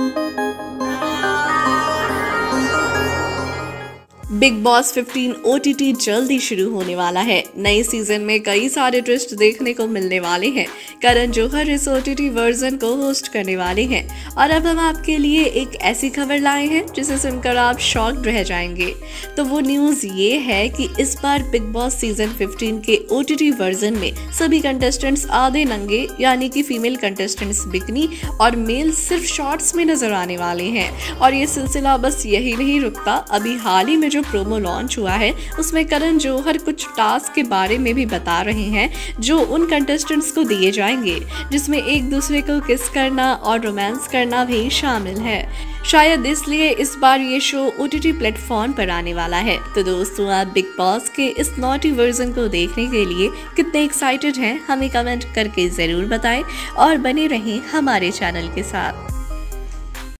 うん。बिग boss 15 OTT जल्द शुरू होने वाला है। नए सीज़न में कई सारे ट्विस्ट देखने को मिलने वाले हैं। करण जौहर इस ओटीटी वर्जन को होस्ट करने वाले हैं। और अब हम आपके लिए एक ऐसी खबर लाए हैं, जिसे सुनकर आप शॉक्ड रह जाएँगे। तो वो न्यूज़ ये है कि इस बार बिग बॉस सीज़न 15 के ओटीटी वर्जन में सभी कंटेस्टेंट्स आधे नंगे, यानी कि फीमेल कंटेस्टेंट्स बिकनी और मेल सिर्फ़ शॉर्ट्स में नज़र आने वाले हैं। और ये सिलसिला बस यही नहीं रुकता, अभी हाल ही में जो प्रोमो लॉन्च हुआ है, उसमें करण जौहर कुछ टास्क के बारे में भी बता रहे हैं, जो उन कंटेस्टेंट्स को दिए जाएँगे, जिसमें एक दूसरे को किस करना और रोमांस करना भी शामिल है। शायद इसलिए इस बार ये शो ओ टी प्लेटफॉर्म पर आने वाला है। तो दोस्तों, आप बिग बॉस के इस नॉटी वर्जन को देखने के लिए कितने एक्साइटेड हैं, हमें कमेंट करके ज़रूर बताएँ और बने रहें हमारे चैनल के साथ।